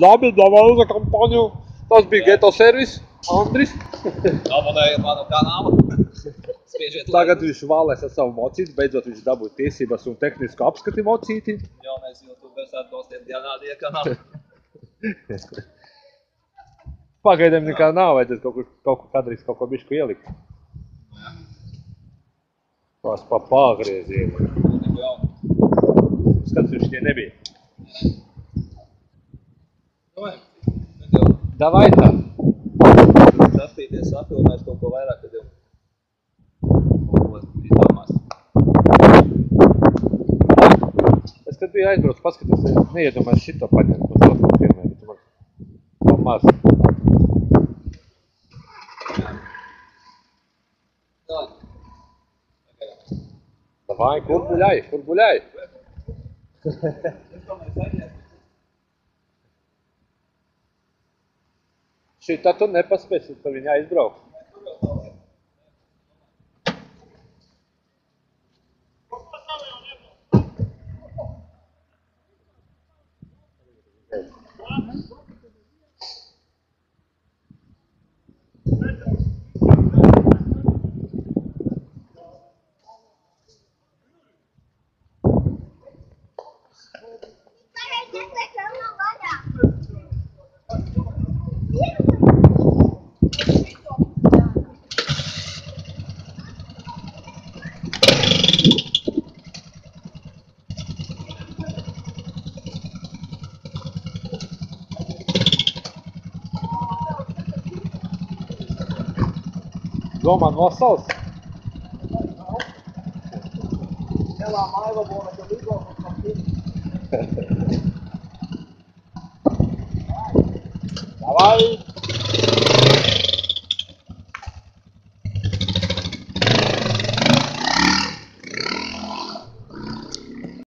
Labi, davai uzliekam paņu. Tas bija geto servis, Andris. Abonējiet manu kanālu. Spiežiet Tagad viņš vēlēs ar savu mocīti, beidzot viņš dabūja tiesības un tehnisku apskati mocīti. Jaunais YouTubers atbalstiet Janādie kanālu. Pagaidām nekā nav, vajadzētu kaut kur, kaut kur kādreiz kaut ko bišku ielikt. Tās pa jau. Skats viņš tie nebija. Domāju, bet jau Davai tā. sastīties, sapilnēs kaut ko vairāk, tad jau kaut ko izdomās. Es kad biju aizbraucis, paskatos, es neiedomājos šito paņemt no telefona firmē, bet man pa maz. Tā. Davai, kur guļai, kur Scitato nella spesso per venire il blocco. Domā nosals? Lielā maiva būna, ka ligo un tam Davai!